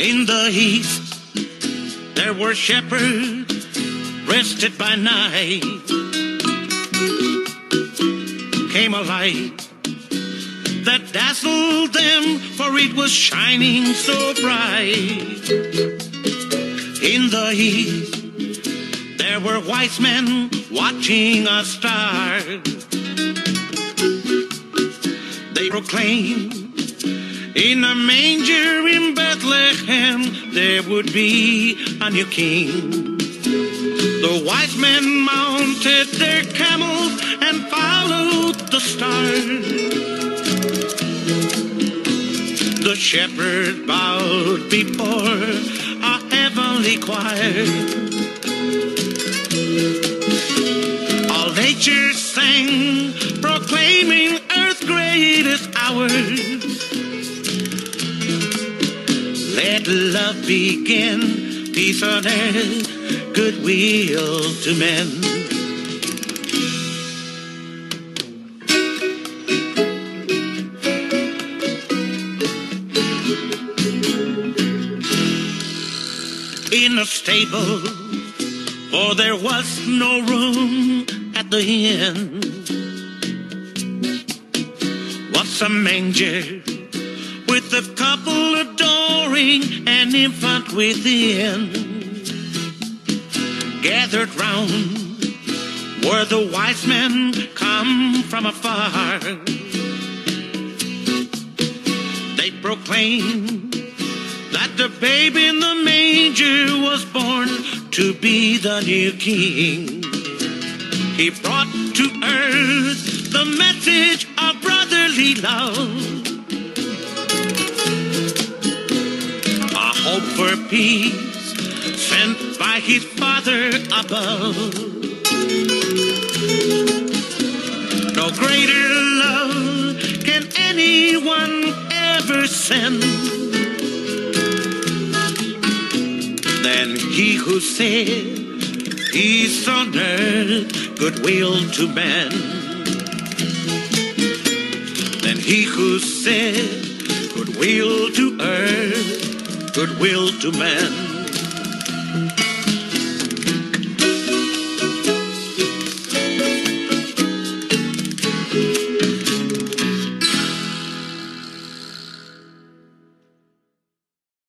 In the heath there were shepherds rested by night. Came a light that dazzled them, for it was shining so bright. In the heath there were wise men watching a star. In a manger in Bethlehem there would be a new king. The wise men mounted their camels and followed the star. The shepherd bowed before a heavenly choir. All nature sang, proclaiming hours. Let love begin, peace on earth, goodwill to men. In a stable, for there was no room at the inn. A manger with a couple adoring an infant within? Gathered round were the wise men come from afar. They proclaimed that the babe in the manger was born to be the new king. He brought to earth the message of brotherly love. A hope for peace sent by his Father above. No greater love can anyone ever send than he who said he's on earth goodwill to man. He who said goodwill to earth, goodwill to man.